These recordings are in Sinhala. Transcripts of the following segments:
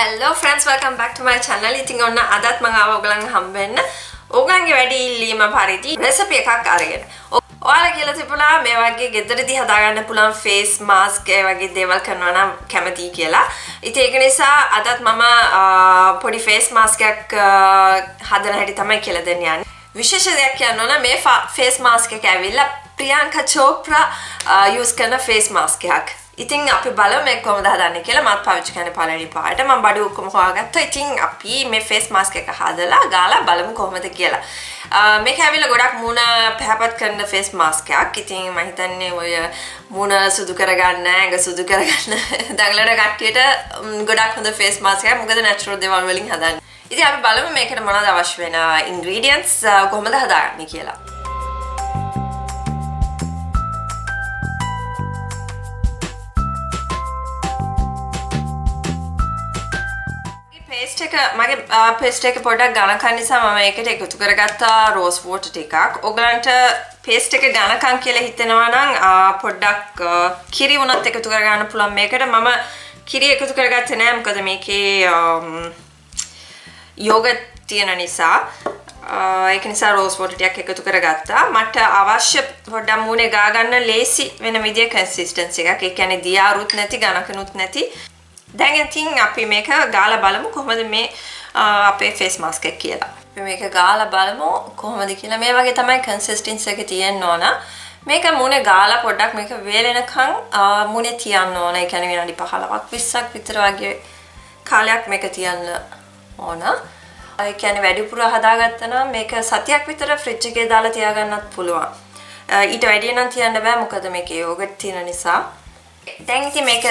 හෙල්ලෝ ෆ්‍රන්ස් වල්කම් බක් ටු මයි channel. ඉතින් ඔන්න අදත් මම ආව ඔයගලන් හම්බෙන්න. ඔයගලන්ගේ වැඩි ඉල්ලීම පරිදි රෙසිපි එකක් අරගෙන. ඔයාලා කියලා තිබුණා මේ වගේ ගෙදරදී හදාගන්න පුළුවන් ෆේස් මාස්ක් ඒ වගේ දේවල් කරනවා නම් කැමතියි කියලා. ඉතින් ඒක නිසා අදත් මම පොඩි ෆේස් මාස්ක් එකක් හදන හැටි තමයි කියලා දෙන්න යන්නේ. විශේෂ දෙයක් කියන්න ඕන මේ ෆේස් මාස්ක් එක ඇවිල්ලා ප්‍රියංකා චෝප්‍රා යූස් කරන ෆේස් මාස්ක් එකක්. ඉතින් අපි බලමු මේක කොහොමද හදන්නේ කියලා මත් පාවිච්චි කරන පළවෙනි පාට මම බඩු ඔක්කොම හොයාගත්තා. ඉතින් අපි මේ ෆේස් මාස්ක් එක හදලා ගාලා බලමු කොහොමද කියලා. මේක ඇවිල්ලා ගොඩක් මූණ පැහැපත් කරන ෆේස් මාස්ක් එකක්. ඉතින් මම හිතන්නේ ඔය මූණ සුදු කරගන්න, ඇඟ සුදු කරගන්න දඟලන කට්ටියට ගොඩක් හොඳ ෆේස් මාස්ක් එකක්. මොකද නැචරල් දේවල් වලින් හදන්නේ. ඉතින් අපි බලමු මේකට මොනවද අවශ්‍ය වෙන ඉන්ග්‍රීඩියන්ට්ස් කොහොමද හදාගන්නේ කියලා. පේස්ට එක මගේ පෙස්ට එක පොඩක් ගණකන් නිසා මම ඒකට එකතු කරගත්තා රෝස් වෝට ටිකක් ඔගලන්ට පේස්ට එක ගණකන් කියලා හිතෙනවා නම් පොඩ්ඩක් කිරි වුණත් එකතු කරගන්න පුළුවන් මේකට මම කිරි එකතු කරගත්තේ නෑ මොකද මේකේ යෝගට් තියෙන නිසා ඒක නිසා රෝස් වෝටර් ටිකක් එකතු කරගත්තා. මට අවශ්‍ය පොඩ්ඩක් මූණේ ගා ගන්න ලේසි වෙන විදිය කන්සිස්ටන්සි එකක්. ඒ කියන්නේ දියාරුත් නැති, ඝනකනුත් නැති දැන් ඉතින් අපි මේක ගාලා බලමු කොහොමද මේ අපේ ෆේස් මාස්ක් එක කියලා. අපි මේක ගාලා බලමු කොහොමද කියලා. මේ වගේ තමයි කන්සිස්ටන්සි එක තියෙන්න ඕන. මේක මූණේ ගාලා පොඩ්ඩක් මේක වේලෙනකන් මූණේ තියන්න ඕන. ඒ කියන්නේ විනාඩි 15ක් 20ක් විතර වගේ කාලයක් මේක තියන්න ඕන. ඒ කියන්නේ වැඩිපුර හදාගත්තා නම් මේක සතියක් විතර ෆ්‍රිජ් එකේ දාලා තියාගන්නත් පුළුවන්. ඊට වැඩිය නම් තියන්න බෑ මොකද මේකේ යෝගට් තියෙන නිසා. දැන් ඉතින් මේක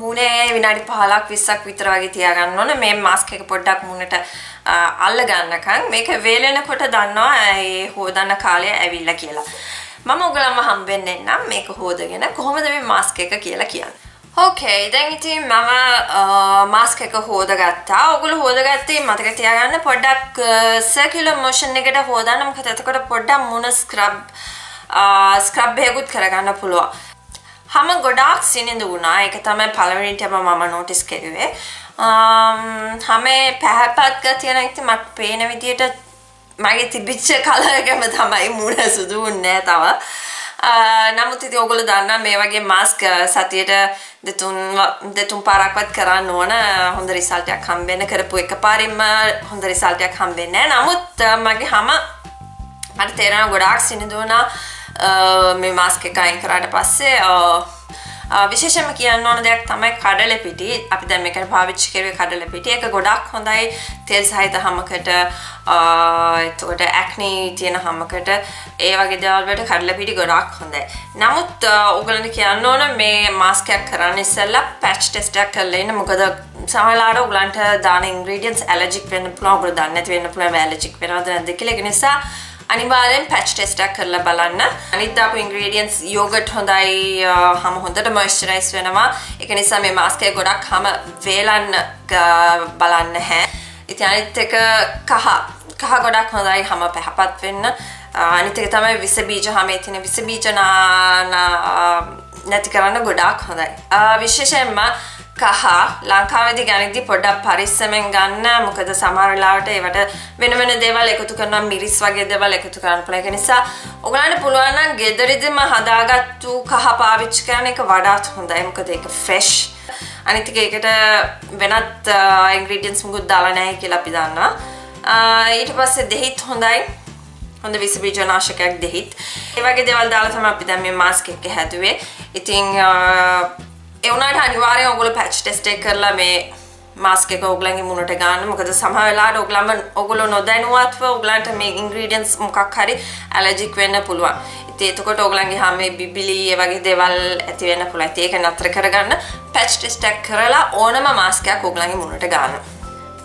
මූණේ විනාඩි 15ක් 20ක් විතර වගේ තියාගන්න ඕන. මේ මාස්ක් එක පොඩ්ඩක් මූණට අල්ල ගන්නකම්. මේක වේලෙනකොට දන්නවා ඒ හොදන්න කාලය ඇවිල්ලා කියලා. මම ඔයගලන්ව හම්බෙන්න එන්නම් මේක හොදගෙන කොහොමද මේ මාස්ක් එක කියලා කියන්න? ඕකේ දැන් ඉතින් මම මාස්ක් එක හොදගත්තා. ඔගොල්ලෝ හොදගත්තේ මතක තියාගන්න පොඩ්ඩක් සර්කියුලර් මොෂන් එකට හොදන්න. මොකද එතකොට පොඩ්ඩක් මූණ ස්ක්‍රබ් ස්ක්‍රබ් එකකුත් කරගන්න පුළුවන්. හම ගොඩාක් සිනිඳ වුණා. ඒක තමයි පළවෙනිටම මම නෝටිස් කෙරුවේ. හමේ පැහැපත් ගතිය නැති මට පේන විදියට මගේ තිබිච්ච කලරකම තමයි මුණ සුදු වුන්නේ තව. නමුත් ඉතින් ඔයගොල්ලෝ දන්නා මේ වගේ මාස්ක් සතියට දෙතුන් දෙතුන් පාරක්වත් කරන්න ඕන. හොඳ රිසල්ට් එකක් හම්බෙන්න කරපු එකපාරින්ම හොඳ රිසල්ට් එකක් හම්බෙන්නේ නැහැ නමුත් මගේ හැම මට තේරෙනවා ගොඩාක් සිනිඳ වුණා. මේ මාස්ක එක අයින් කරාට පස්සේ විශේෂම කියන්න ඕන දෙයක් තමයි කඩල පිටි අපි දැන් මේකට පාවිච්චි කරුවේ කඩල පිටි ඒක ගොඩක් හොඳයි තෙල් සහිත හැමකට එතකොට ඇක්නී තියෙන හැමකට ඒ වගේ දේවල් වලට කඩල පිටි ගොඩක් හොඳයි. නමුත් ඔයගලන්ට කියන්න ඕන මේ මාස්ක් එකක් කරන්න ඉස්සෙල්ලා පැච් ටෙස්ට් එකක් කරලා ඉන්න මොකද සමහරවිට ඔයගලන්ට දාන ඉන්ග්‍රීඩියන්ට්ස් ඇලර්ජික් වෙන්න පුළුවන් ඔයගොල්ලෝ දන්නේ නැති වෙන්න පුළුවන් ඇලර්ජික් වෙනවද නැද්ද කියලා ඒක නිසා අනිවාර්යෙන් පැච් ටෙස්ට් එකක් කරලා බලන්න. අනිත් දාපු ඉන්ග්‍රීඩියන්ට්ස් යෝගට් හොඳයි, හැම හොඳට මොයිස්චරයිස් වෙනවා. ඒක නිසා මේ මාස්ක් එක ගොඩක් හැම වේලන්න බලන්න හැ. ඉතින් අනිත් එක කහ. කහ ගොඩක් හොඳයි හැම පැහැපත් වෙන්න. අනිත් එක තමයි විස බීජ හැමේ තියෙන විස බීජ නැති කරන්න ගොඩාක් හොඳයි. විශේෂයෙන්ම කහ. ලංකාවේදී ගණිතදී පොඩ්ඩක් පරිස්සමෙන් ගන්න. මොකද සමහර වෙලාවට ඒවට වෙන වෙන දේවල් එකතු කරනවා මිරිස් වගේ දේවල් එකතු කරන්න පුළුවන්. ඒක නිසා ඔයගලන්ට පුළුවන් නම් ගෙදරදීම හදාගත්තු කහ පාවිච්චි කරන එක වඩාත් හොඳයි. මොකද ඒක ෆ්‍රෙෂ් අනිත් එක ඒකට වෙනත් ඉන්ග්‍රීඩියන්ට්ස් මුකුත් දාලා නැහැ කියලා අපි දන්නවා. ඊට පස්සේ දෙහිත් හොඳයි. හොඳ විස බීජනාශකයක් දෙහිත්. ඒ වගේ දේවල් දාලා තමයි අපි දැන් මේ මාස්ක් එක හැදුවේ. ඉතින් එවුණට අනිවාර්යෙන් ඔයගොල්ලෝ පැච් ටෙස්ට් එක කරලා මේ මාස්ක් එක ඔයගලන්ගේ මුණට ගන්න. මොකද සමහර වෙලාවට ඔයගලම ඔයගොල්ලෝ නොදැනුවත්ව ඔයගලන්ට මේ ඉන්ග්‍රීඩියන්ට්ස් මොකක් හරි ඇලර්ජික් වෙන්න පුළුවන්. ඉතින් එතකොට ඔයගලන්ගේ හැමේ බිබිලි ඒ වගේ දේවල් ඇති වෙන්න පුළුවන්. ඉතින් ඒක නතර කරගන්න පැච් ටෙස්ට් එක කරලා ඕනම මාස්ක් එකක් ඔයගලන්ගේ මුණට ගන්න.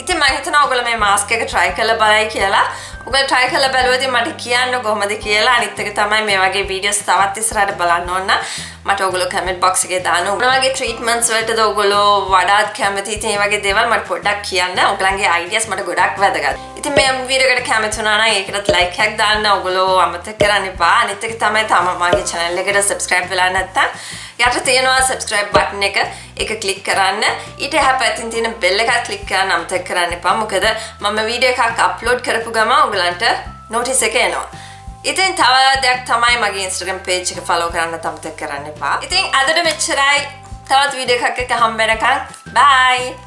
ඉතින් මම හිතනවා ඔයගොල්ලෝ මේ මාස්ක් එක try කරලා බලයි කියලා. ඔයගොල්ලෝ try කරලා බලුවදී මට කියන්න කොහොමද කියලා. අනිත් එක තමයි මේ වගේ වීඩියෝස් තවත් ඉස්සරහට බලන්න ඕන. මට ඔගොල්ලෝ කමෙන්ට් බොක්ස් එකේ දාන්න. මොනවගේ ට්‍රීට්මන්ට්ස් වලටද ඔගොල්ලෝ වඩාත් කැමති? ඉතින් මේ වගේ දේවල් මට පොඩ්ඩක් කියන්න. ඔයගලන්ගේ අයිඩියාස් මට ගොඩක් වැදගත්. ඉතින් මේ වීඩියෝ එකට කැමති වුණා නම් ඒකටත් ලයික් එකක් දාන්න. ඔගොල්ලෝ අමතක කරන්න එපා. අනිත් එක තමයි තාම මගේ channel එකට subscribe වෙලා නැත්නම් යට තියෙනවා subscribe button එක. ඒක ක්ලික් කරන්න. ඊට එහා පැත්තෙන් තියෙන bell එකත් ක්ලික් කරන්න අමතක කරන්න එපා. මොකද මම වීඩියෝ එකක් අප්ලෝඩ් කරපු ගමන් ඔයගලන්ට notice එක එනවා. ඉතින් තව දෙයක් තමයි මගේ Instagram page එක follow කරන්න අමතක කරන්න එපා. ඉතින් අදට මෙච්චරයි. තවත් වීඩියෝ එකක් එක හම්බ වෙනකන්. Bye!